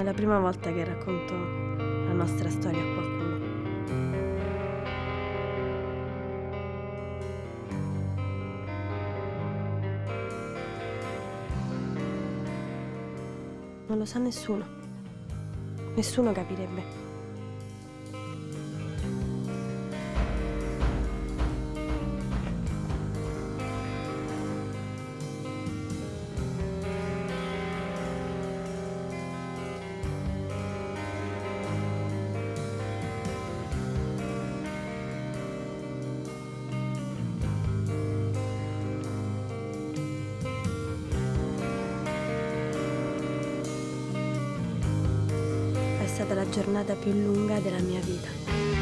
È la prima volta che racconto la nostra storia a qualcuno. Non lo sa nessuno. Nessuno capirebbe. Stata la giornata più lunga della mia vita.